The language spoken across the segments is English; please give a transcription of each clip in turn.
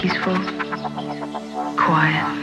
peaceful, quiet.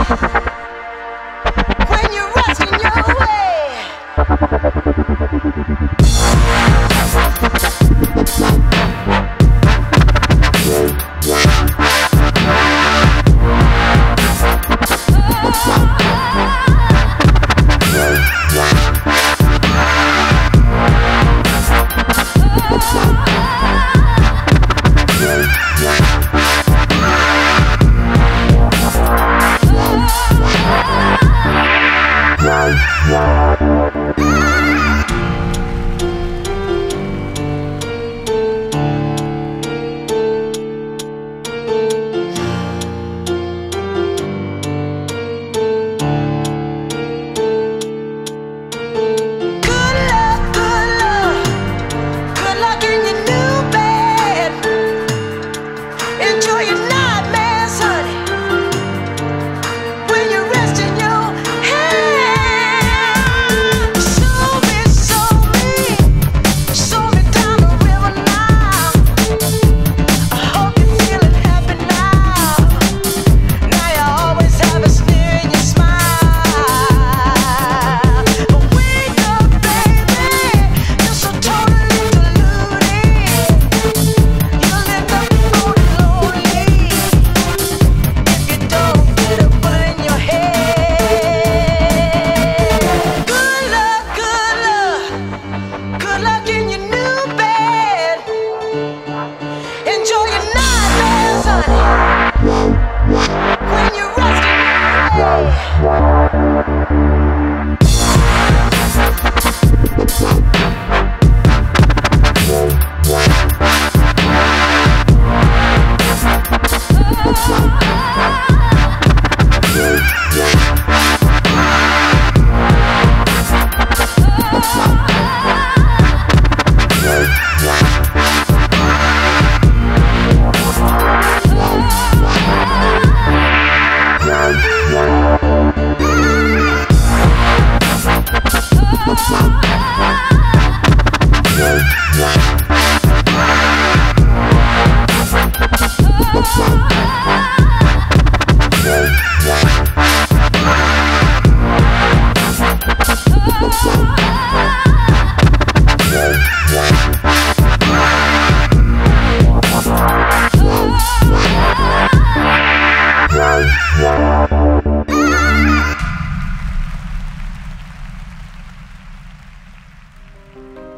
When you're rushing your way. Bye. Bye.